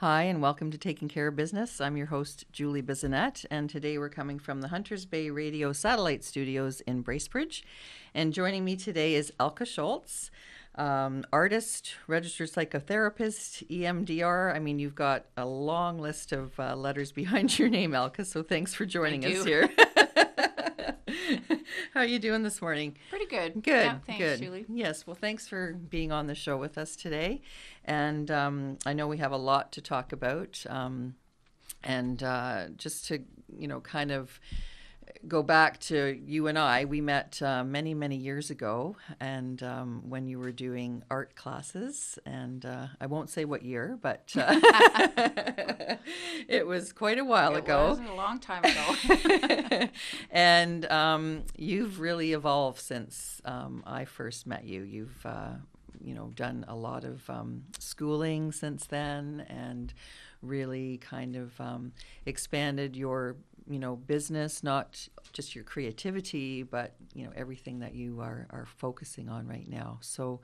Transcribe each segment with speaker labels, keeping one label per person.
Speaker 1: Hi, and welcome to Taking Care of Business. I'm your host, Julie Bissonette, and today we're coming from the Hunters Bay Radio Satellite Studios in Bracebridge. And joining me today is Elke Scholz, um, artist, registered psychotherapist, EMDR. I mean, you've got a long list of uh, letters behind your name, Elke, so thanks for joining us here. How are you doing this morning?
Speaker 2: Pretty good.
Speaker 1: Good.
Speaker 2: Yeah, thanks,
Speaker 1: good.
Speaker 2: Julie.
Speaker 1: Yes. Well, thanks for being on the show with us today. And um, I know we have a lot to talk about. Um, and uh, just to, you know, kind of go back to you and I, we met uh, many, many years ago, and um, when you were doing art classes, and uh, I won't say what year, but uh, it was quite a while
Speaker 2: It
Speaker 1: ago
Speaker 2: was a long time ago.
Speaker 1: and um, you've really evolved since um, I first met you. You've, uh, you know, done a lot of um, schooling since then, and really kind of um, expanded your, you know, business, not just your creativity, but you know everything that you are are focusing on right now. So.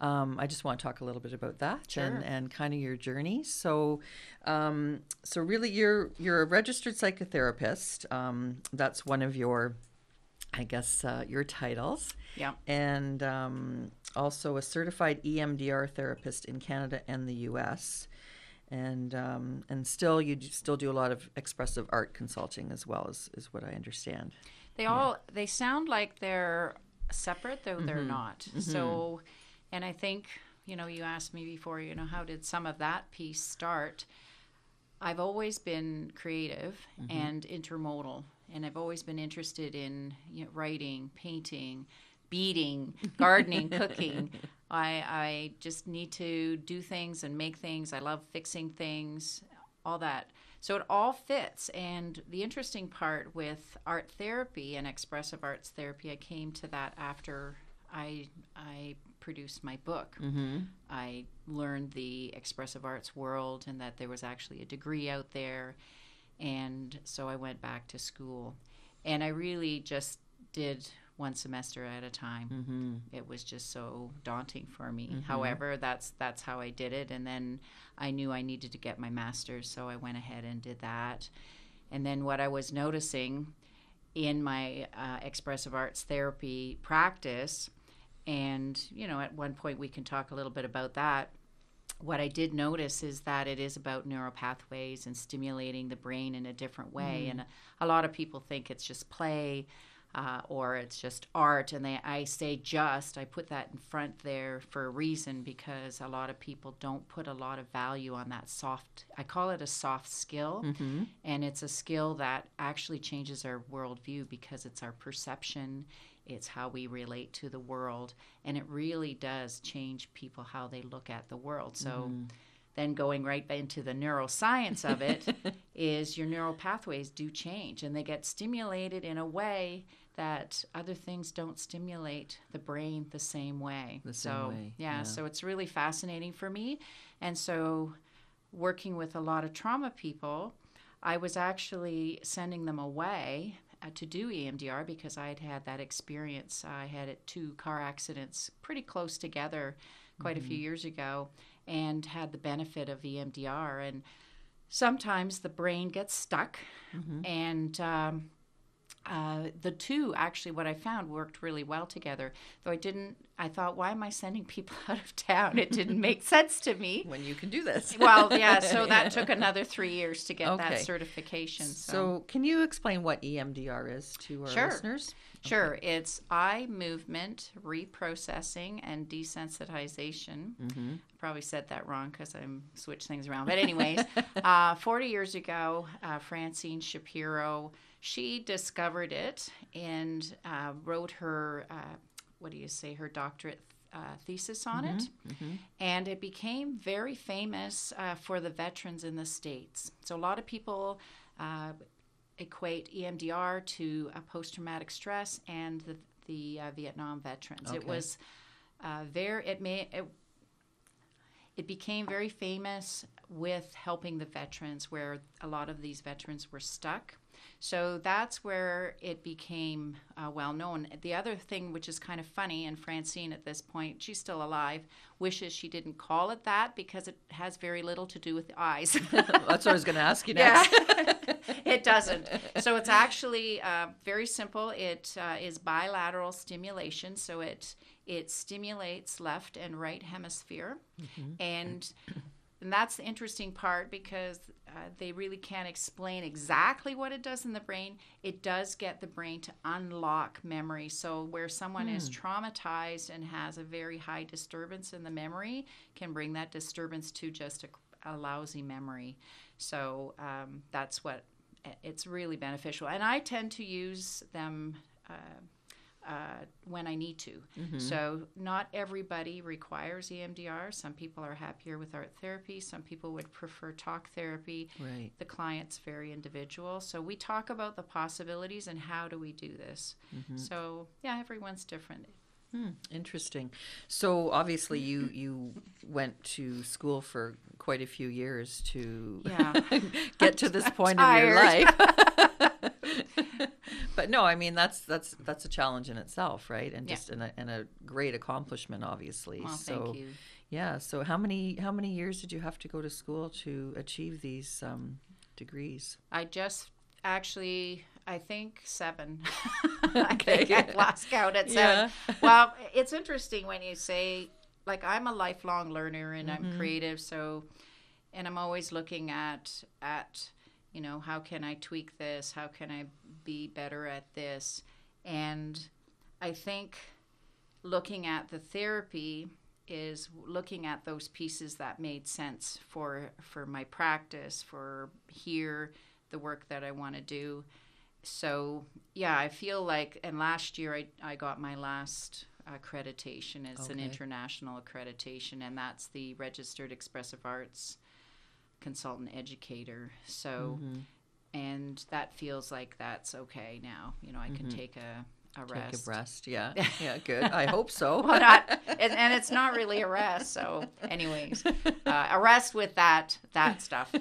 Speaker 1: Um, I just want to talk a little bit about that
Speaker 2: Sure.
Speaker 1: and, and kind of your journey. So, um, so really, you're you're a registered psychotherapist. Um, that's one of your, I guess, uh, your titles,
Speaker 2: yeah.
Speaker 1: and um, also a certified EMDR therapist in Canada and the U.S. And um, and still, you still do a lot of expressive art consulting as well, as is what I understand.
Speaker 2: They all they sound like they're separate, though they're
Speaker 1: Mm-hmm.
Speaker 2: not. So, and I think you know, you asked me before, you know, how did some of that piece start? I've always been creative
Speaker 1: Mm-hmm.
Speaker 2: and intermodal, and I've always been interested in you know, writing, painting, beading, gardening, cooking. I, I just need to do things and make things. I love fixing things, all that. So it all fits. And the interesting part with art therapy and expressive arts therapy, I came to that after I I produced my book.
Speaker 1: Mm-hmm.
Speaker 2: I learned the expressive arts world and that there was actually a degree out there. And so I went back to school. And I really just did one semester at a time.
Speaker 1: Mm-hmm.
Speaker 2: It was just so daunting for me. However, that's that's how I did it and then I knew I needed to get my master's, so I went ahead and did that. And then what I was noticing in my uh, expressive arts therapy practice and you know at one point we can talk a little bit about that what I did notice is that it is about neural pathways and stimulating the brain in a different way. And a lot of people think it's just play uh, or it's just art. And they, I say just, I put that in front there for a reason because a lot of people don't put a lot of value on that soft, I call it a soft skill.
Speaker 1: Mm-hmm.
Speaker 2: And it's a skill that actually changes our worldview because it's our perception, it's how we relate to the world, and it really does change people how they look at the world. So, then going right into the neuroscience of it is your neural pathways do change and they get stimulated in a way that other things don't stimulate the brain the same way.
Speaker 1: The same
Speaker 2: so,
Speaker 1: way,
Speaker 2: yeah,
Speaker 1: yeah.
Speaker 2: so it's really fascinating for me. And so, working with a lot of trauma people, I was actually sending them away uh, to do EMDR because I had had that experience. I had it two car accidents pretty close together quite a few years ago and had the benefit of EMDR. And sometimes the brain gets stuck, and um, uh, the two actually, what I found worked really well together. Though I didn't, I thought, why am I sending people out of town? It didn't make sense to me.
Speaker 1: When you can do this.
Speaker 2: Well, yeah, so that took another three years to get
Speaker 1: Okay.
Speaker 2: that certification. So,
Speaker 1: So, can you explain what EMDR is to our
Speaker 2: Sure.
Speaker 1: listeners?
Speaker 2: Sure, it's eye movement reprocessing and desensitization.
Speaker 1: Mm-hmm.
Speaker 2: Probably said that wrong because I'm switched things around. But anyways, uh, 40 years ago, uh, Francine Shapiro, she discovered it and uh, wrote her, uh, what do you say, her doctorate uh, thesis on it. And it became very famous uh, for the veterans in the States. So a lot of people uh, equate EMDR to a post-traumatic stress and the, the uh, Vietnam veterans. It was uh, very, it may, it, it became very famous with helping the veterans, where a lot of these veterans were stuck. So that's where it became uh, well known. The other thing, which is kind of funny, and Francine at this point, she's still alive, wishes she didn't call it that because it has very little to do with the eyes.
Speaker 1: That's what I was going to ask you next.
Speaker 2: Yeah. it doesn't. So it's actually uh, very simple. It uh, is bilateral stimulation. So it it stimulates left and right hemisphere, mm-hmm. and and that's the interesting part because uh, they really can't explain exactly what it does in the brain. It does get the brain to unlock memory. So, where someone mm. is hmm. traumatized and has a very high disturbance in the memory, can bring that disturbance to just a, a lousy memory. So, um, that's what it's really beneficial. And I tend to use them. Uh, uh, when I need to. Mm-hmm. So, not everybody requires EMDR. Some people are happier with art therapy. Some people would prefer talk therapy.
Speaker 1: Right.
Speaker 2: The client's very individual. So, we talk about the possibilities and how do we do this. Mm-hmm. So, yeah, everyone's different.
Speaker 1: Hmm, interesting. So obviously, you you went to school for quite a few years to
Speaker 2: yeah.
Speaker 1: get to this point in your life. but no, I mean that's that's that's a challenge in itself, right? And
Speaker 2: yeah.
Speaker 1: just and a, and a great accomplishment, obviously.
Speaker 2: Well,
Speaker 1: so,
Speaker 2: thank you.
Speaker 1: Yeah. So how many how many years did you have to go to school to achieve these um, degrees?
Speaker 2: I just actually I think seven. okay. I, I lost count at seven. Yeah. well, it's interesting when you say, like, I'm a lifelong learner and mm-hmm. I'm creative, so, and I'm always looking at at, you know, how can I tweak this? How can I be better at this? And I think looking at the therapy is looking at those pieces that made sense for for my practice for here the work that I want to do so yeah, I feel like, and last year I, I got my last accreditation. It's okay. an international accreditation, and that's the Registered Expressive Arts Consultant Educator. So, mm-hmm. and that feels like that's okay now. You know, I can mm-hmm. take a a rest.
Speaker 1: Take a rest, yeah, yeah, good. I hope so.
Speaker 2: well, not, and, and, it's not really a rest. So, anyways, uh, a rest with that that stuff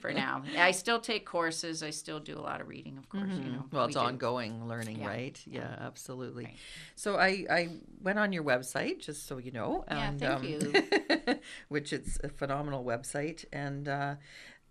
Speaker 2: for now. I still take courses. I still do a lot of reading, of course. Mm-hmm. You know,
Speaker 1: well, it's we ongoing do. learning,
Speaker 2: yeah.
Speaker 1: right? Yeah, absolutely. Right. So, I I went on your website just so you know,
Speaker 2: and, yeah, thank um,
Speaker 1: you. which it's a phenomenal website, and. Uh,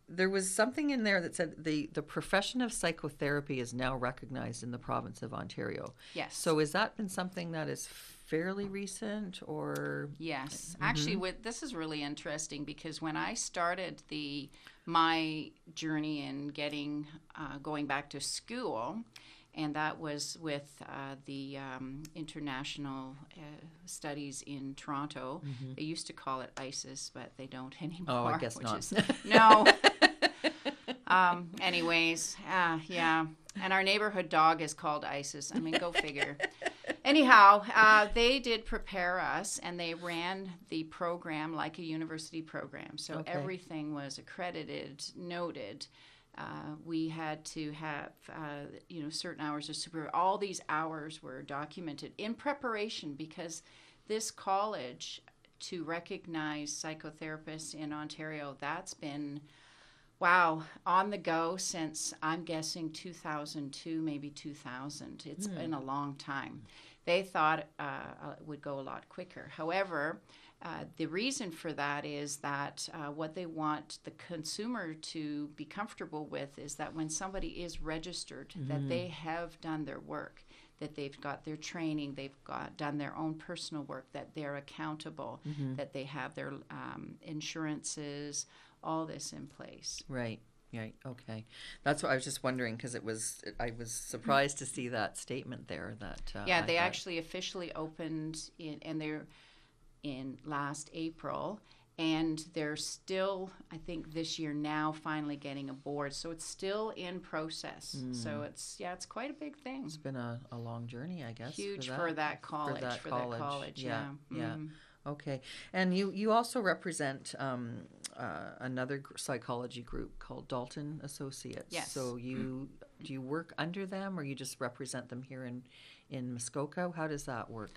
Speaker 1: there was something in there that said the the profession of psychotherapy is now recognized in the province of Ontario.
Speaker 2: Yes.
Speaker 1: So has that been something that is fairly recent or
Speaker 2: Yes. Mm-hmm. Actually with this is really interesting because when I started the my journey in getting uh, going back to school and that was with uh, the um, international uh, studies in Toronto. Mm-hmm. They used to call it ISIS, but they don't anymore.
Speaker 1: Oh, I guess not.
Speaker 2: Is, no. um, anyways, uh, yeah. And our neighborhood dog is called ISIS. I mean, go figure. Anyhow, uh, they did prepare us, and they ran the program like a university program. So okay. everything was accredited, noted. Uh, we had to have uh, you know certain hours of super all these hours were documented in preparation because this college to recognize psychotherapists in ontario that's been wow on the go since i'm guessing 2002 maybe 2000 It's mm. been a long time. They thought uh, it would go a lot quicker. However uh, the reason for that is that uh, what they want the consumer to be comfortable with is that when somebody is registered, mm-hmm. that they have done their work, that they've got their training, they've got done their own personal work, that they're accountable, mm-hmm. that they have their um, insurances, all this in place.
Speaker 1: Right. Right. Okay. That's what I was just wondering because it was I was surprised to see that statement there. That
Speaker 2: uh, yeah, they actually officially opened in, and they're in last April. And they're still, I think, this year now finally getting a board. So it's still in process. Mm. So it's, yeah, it's quite a big thing.
Speaker 1: It's been a, a long journey, I guess.
Speaker 2: Huge for that, for that college. For that for college. That college yeah.
Speaker 1: Yeah. yeah. Mm. Okay. And you, you also represent um, uh, another psychology group called Dalton Associates.
Speaker 2: Yes.
Speaker 1: So you do you work under them or you just represent them here in, in Muskoka? How does that work?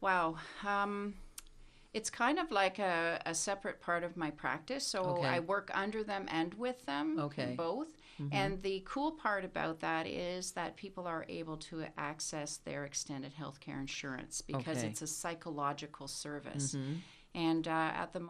Speaker 2: Wow. Um, It's kind of like a, a separate part of my practice. So
Speaker 1: Okay.
Speaker 2: I work under them and with them,
Speaker 1: Okay.
Speaker 2: both. And the cool part about that is that people are able to access their extended healthcare insurance because
Speaker 1: Okay.
Speaker 2: it's a psychological service.
Speaker 1: Mhm.
Speaker 2: And uh, at the